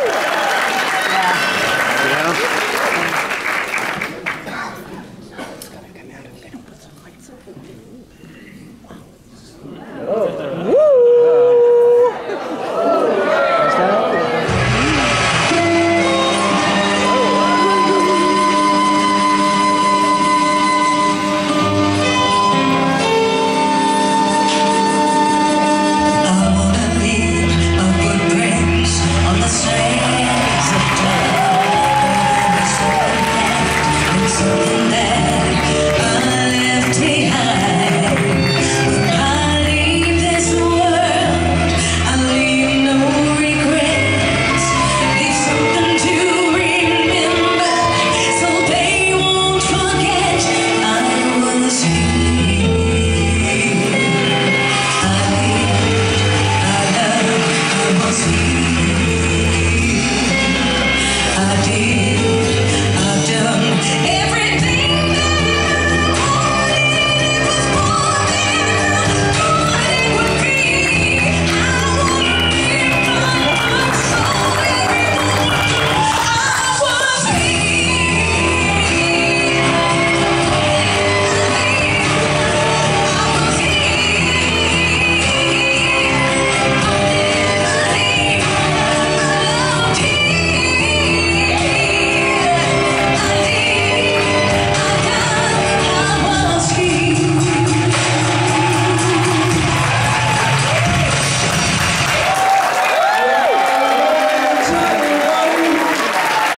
Yeah.